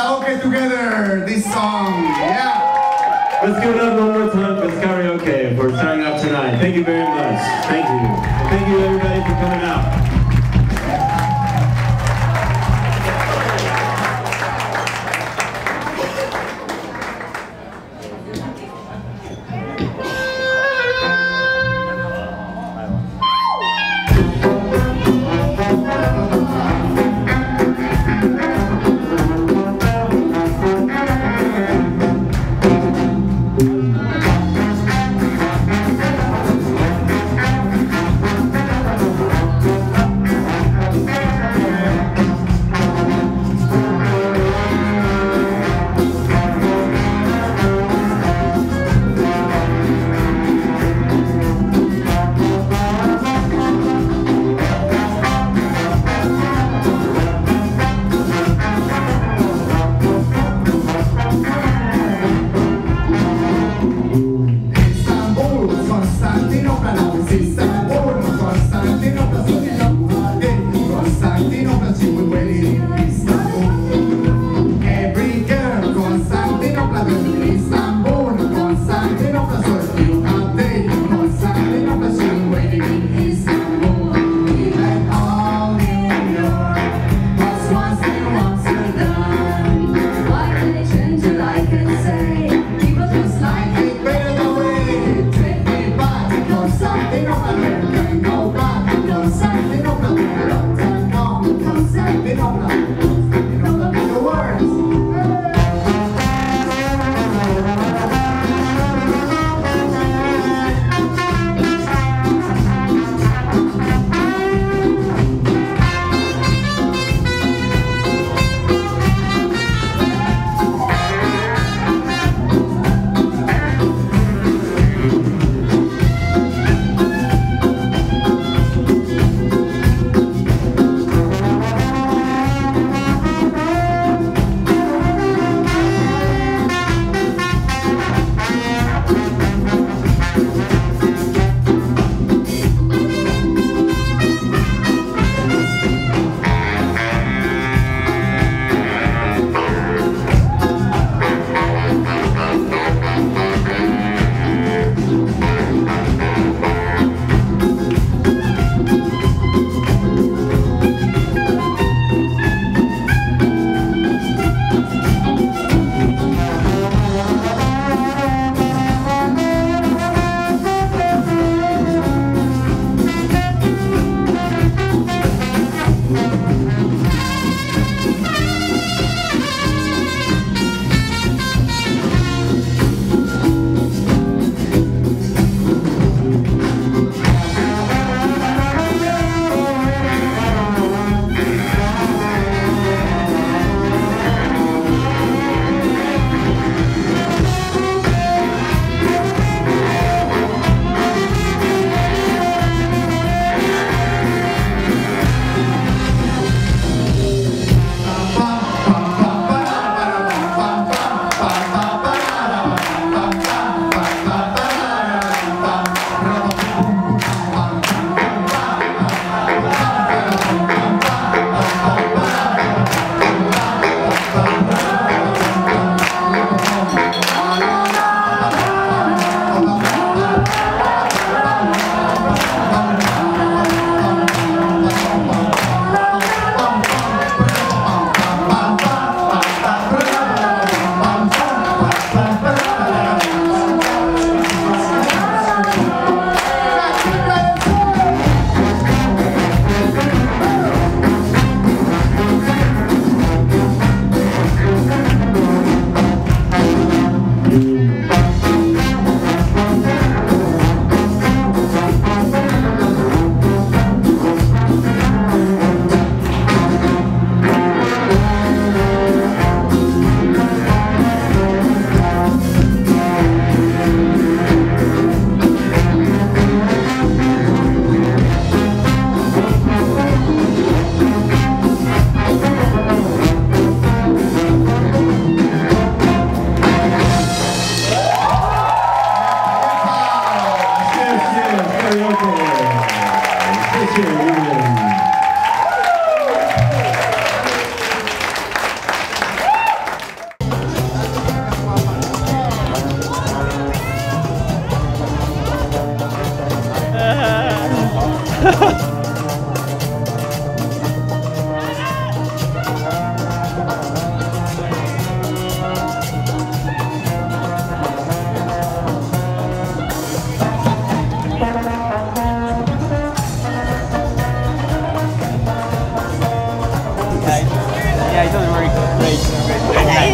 Skaraoke together this song. Yeah. Let's give it up one more time with Skaraoke for starting up tonight. Thank you very much. Thank you. Thank you everybody.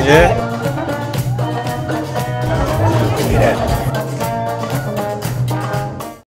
Yeah,